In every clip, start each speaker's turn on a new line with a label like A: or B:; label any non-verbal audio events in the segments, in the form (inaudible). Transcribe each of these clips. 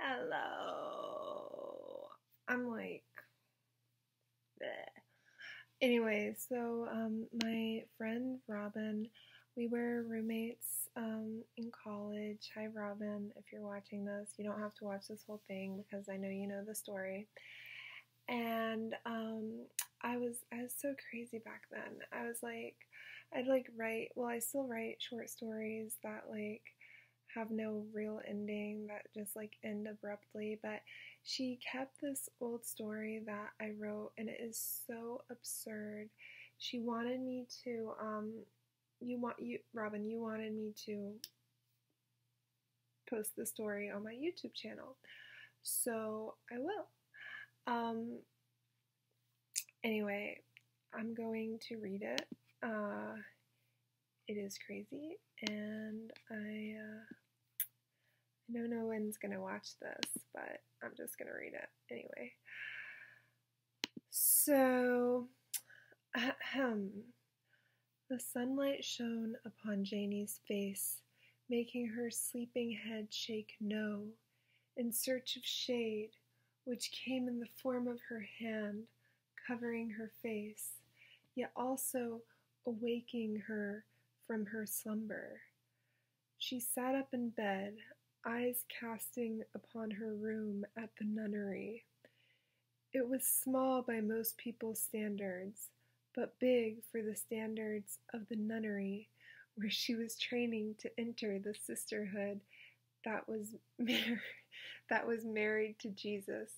A: Hello. I'm like, bleh. Anyway, so um, my friend Robin, we were roommates um, in college. Hi, Robin. If you're watching this, you don't have to watch this whole thing because I know you know the story. And um, I was I was so crazy back then. I was like, I'd like write. Well, I still write short stories that like have no real ending that just like end abruptly but she kept this old story that i wrote and it is so absurd. She wanted me to um you want you robin you wanted me to post the story on my youtube channel. So i will. Um anyway i'm going to read it. Uh it is crazy and i uh I know no one's gonna watch this, but I'm just gonna read it anyway. So, ahem. The sunlight shone upon Janie's face, making her sleeping head shake no, in search of shade, which came in the form of her hand, covering her face, yet also awaking her from her slumber. She sat up in bed, eyes casting upon her room at the nunnery. It was small by most people's standards, but big for the standards of the nunnery where she was training to enter the sisterhood that was (laughs) mar- that was married to Jesus.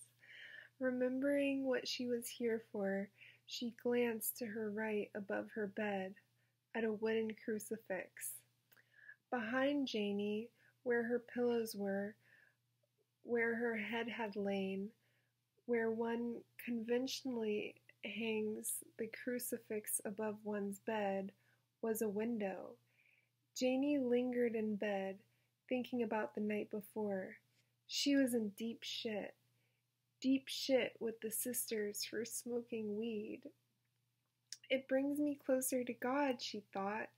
A: Remembering what she was here for, she glanced to her right above her bed at a wooden crucifix. Behind Janie where her pillows were, where her head had lain, where one conventionally hangs the crucifix above one's bed, was a window. Janie lingered in bed, thinking about the night before. She was in deep shit. Deep shit with the sisters for smoking weed. It brings me closer to God, she thought.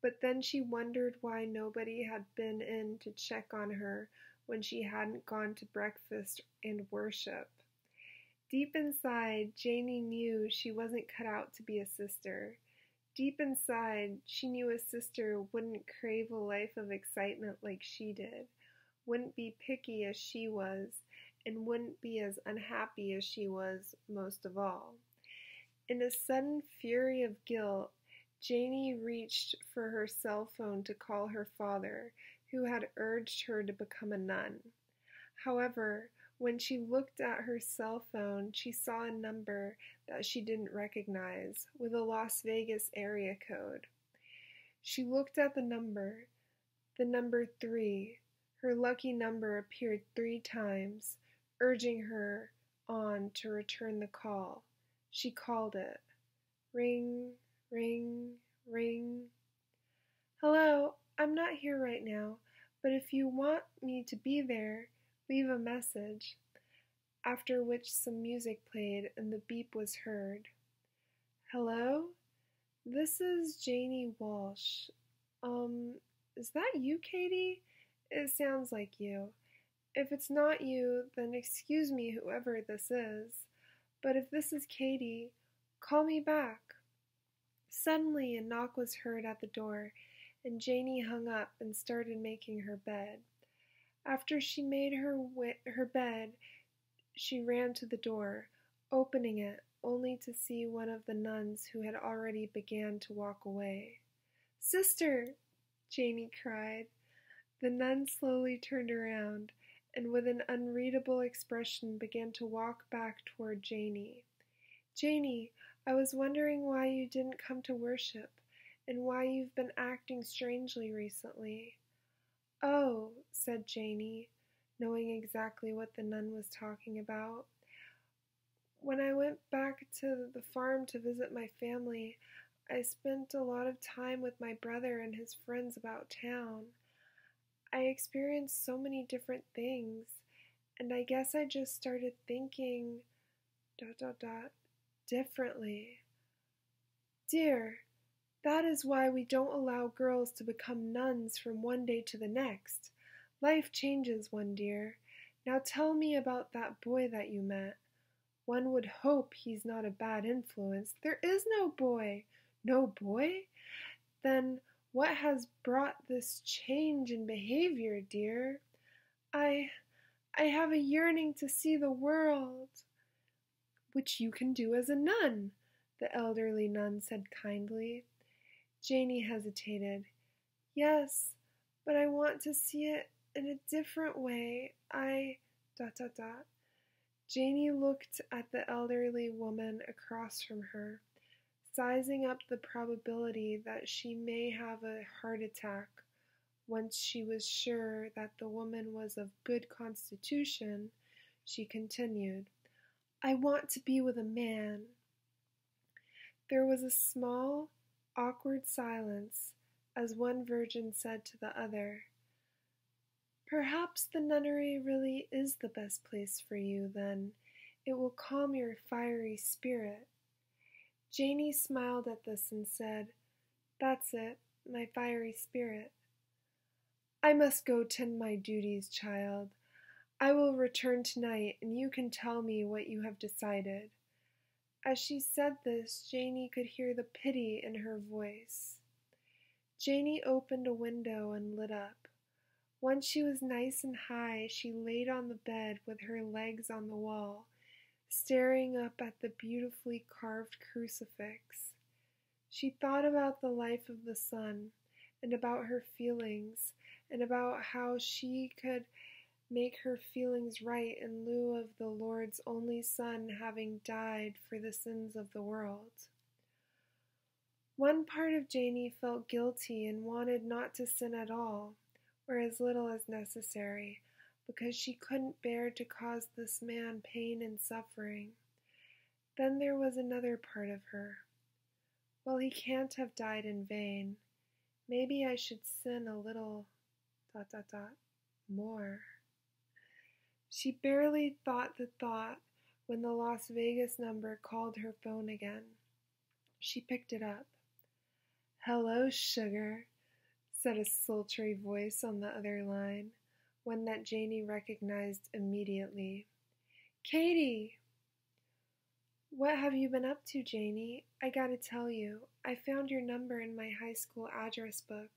A: But then she wondered why nobody had been in to check on her when she hadn't gone to breakfast and worship. Deep inside, Janie knew she wasn't cut out to be a sister. Deep inside, she knew a sister wouldn't crave a life of excitement like she did, wouldn't be picky as she was, and wouldn't be as unhappy as she was most of all. In a sudden fury of guilt, Janie reached for her cell phone to call her father, who had urged her to become a nun. However, when she looked at her cell phone, she saw a number that she didn't recognize with a Las Vegas area code. She looked at the number, the number three. Her lucky number appeared three times, urging her on to return the call. She called it. Ring, Ring, ring. Hello, I'm not here right now, but if you want me to be there, leave a message. After which some music played and the beep was heard. Hello? This is Janie Walsh. Um, is that you, Katie? It sounds like you. If it's not you, then excuse me, whoever this is. But if this is Katie, call me back. Suddenly a knock was heard at the door, and Janie hung up and started making her bed. After she made her her bed, she ran to the door, opening it only to see one of the nuns who had already began to walk away. Sister! Janie cried. The nun slowly turned around and with an unreadable expression began to walk back toward Janie. Janie, I was wondering why you didn't come to worship, and why you've been acting strangely recently. Oh, said Janie, knowing exactly what the nun was talking about. When I went back to the farm to visit my family, I spent a lot of time with my brother and his friends about town. I experienced so many different things, and I guess I just started thinking dot dot dot differently. Dear, that is why we don't allow girls to become nuns from one day to the next. Life changes one, dear. Now tell me about that boy that you met. One would hope he's not a bad influence. There is no boy. No boy? Then what has brought this change in behavior, dear? I. I have a yearning to see the world. Which you can do as a nun, the elderly nun said kindly. Janey hesitated. Yes, but I want to see it in a different way. I. dot dot dot. Janey looked at the elderly woman across from her sizing up the probability that she may have a heart attack once she was sure that the woman was of good constitution, she continued, I want to be with a man. There was a small, awkward silence as one virgin said to the other, Perhaps the nunnery really is the best place for you, then. It will calm your fiery spirit. Janey smiled at this and said, That's it, my fiery spirit. I must go tend my duties, child. I will return tonight, and you can tell me what you have decided. As she said this, Janey could hear the pity in her voice. Janey opened a window and lit up. Once she was nice and high, she laid on the bed with her legs on the wall staring up at the beautifully carved crucifix. She thought about the life of the Son and about her feelings and about how she could make her feelings right in lieu of the Lord's only Son having died for the sins of the world. One part of Janey felt guilty and wanted not to sin at all, or as little as necessary, because she couldn't bear to cause this man pain and suffering. Then there was another part of her. Well, he can't have died in vain. Maybe I should sin a little dot dot dot more. She barely thought the thought when the Las Vegas number called her phone again. She picked it up. Hello, sugar, said a sultry voice on the other line one that Janey recognized immediately. Katie! What have you been up to, Janey? I gotta tell you, I found your number in my high school address book.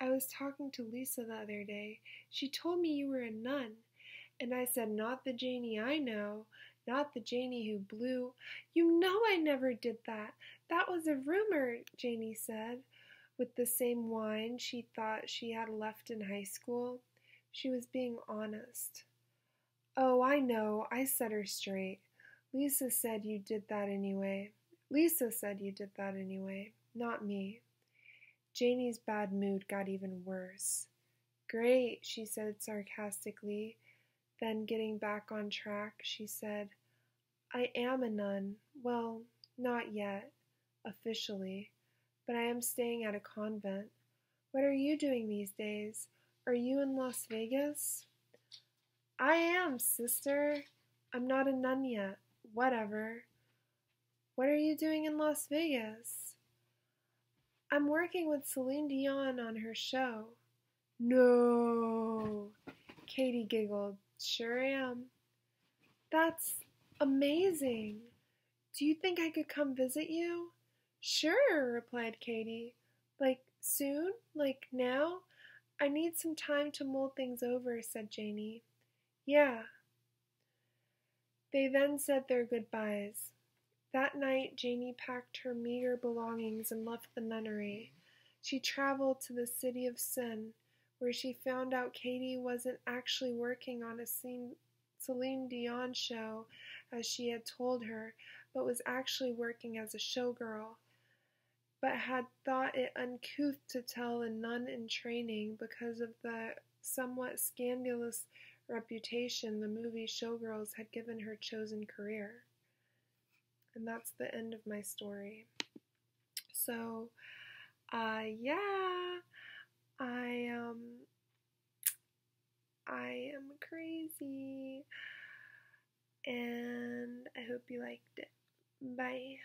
A: I was talking to Lisa the other day. She told me you were a nun. And I said, Not the Janey I know, not the Janey who blew. You know I never did that. That was a rumor, Janey said, with the same whine she thought she had left in high school. She was being honest. Oh, I know. I set her straight. Lisa said you did that anyway. Lisa said you did that anyway, not me. Janey's bad mood got even worse. Great, she said sarcastically. Then, getting back on track, she said, I am a nun. Well, not yet, officially, but I am staying at a convent. What are you doing these days? Are you in Las Vegas? I am, sister. I'm not a nun yet. Whatever. What are you doing in Las Vegas? I'm working with Celine Dion on her show. No. Katie giggled. Sure am. That's amazing. Do you think I could come visit you? Sure, replied Katie. Like soon? Like now? I need some time to mull things over, said Janey. Yeah. They then said their goodbyes. That night, Janey packed her meager belongings and left the nunnery. She traveled to the city of Sin, where she found out Katie wasn't actually working on a Celine Dion show as she had told her, but was actually working as a showgirl but had thought it uncouth to tell a nun in training because of the somewhat scandalous reputation the movie Showgirls had given her chosen career. And that's the end of my story. So, uh, yeah, I, um, I am crazy. And I hope you liked it. Bye.